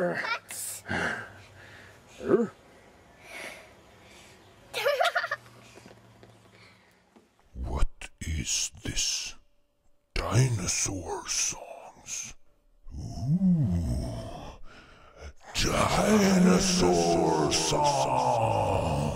What is this? Dinosaur songs. Ooh. Dinosaur songs.